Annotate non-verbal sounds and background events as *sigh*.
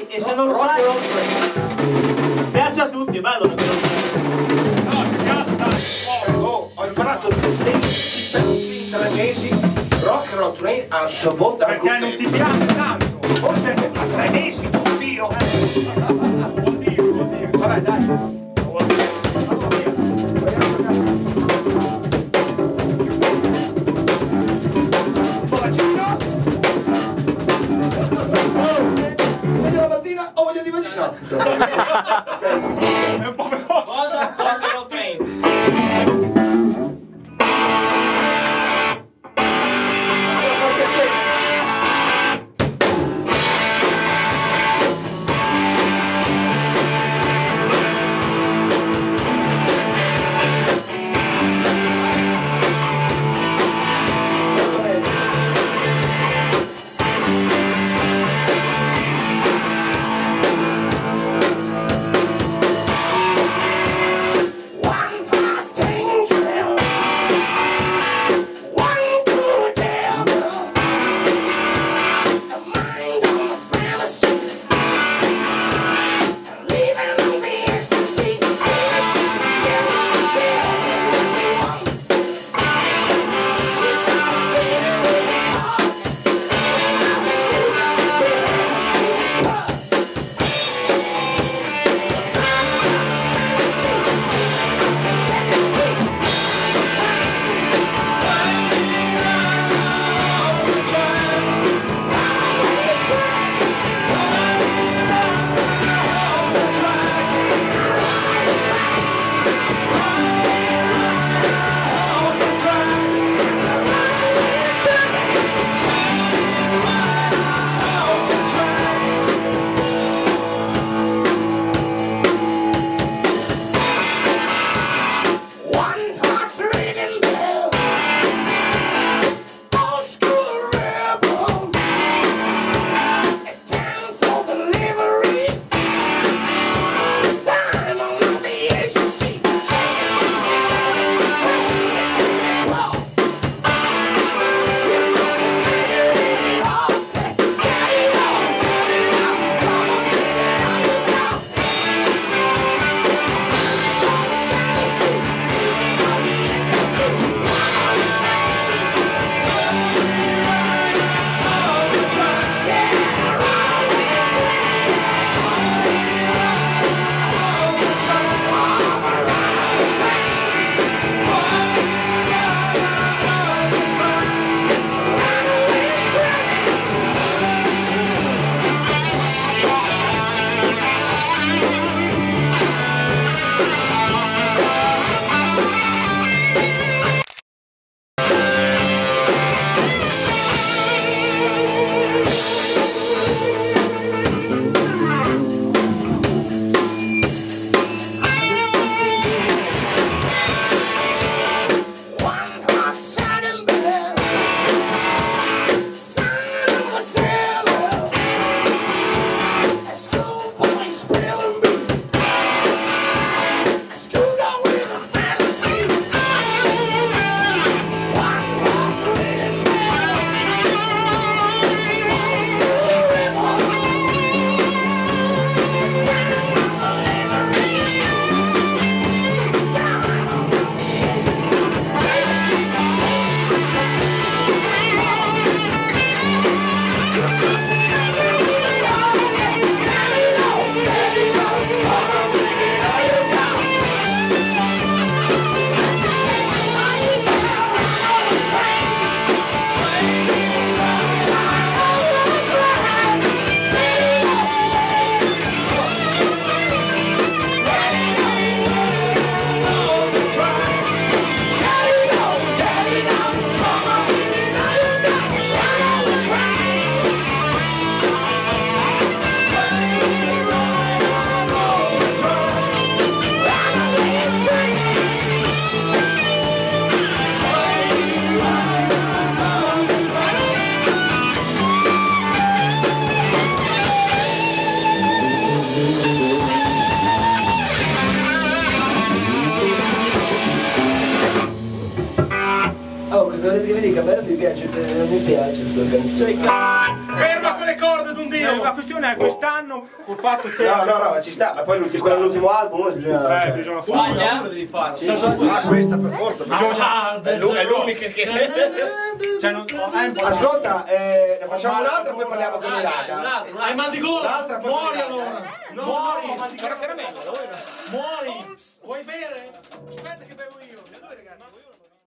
sai e se non lo sai piace a tutti, è bello Oh, ho imparato per tre mesi rock and roll train a Sobota Perché non ti piace tanto? Forse a tre mesi, oddio! Se volete che vi dica, a me non mi piace, non mi piace sta canzone. Ferma quelle corde, Dundio! Eh, la questione è quest'anno, col fatto che... No, no, no, ma ci sta, ma poi l'ultimo- quella dell'ultimo album bisogna. Eh, cioè- bisogna fare. Faglia, una devi due. Ah, questa per forza, Ah, è l'u- è l'unica che. *laughs* Cioè, non, è un po'... Ascolta, eh, ne facciamo un'altra, poi parliamo con i raga. un'altra, Hai mal di gola? L'altra poi Muori con allora! Muori! di caramella, Muori! Vuoi bere? Aspetta che bevo io.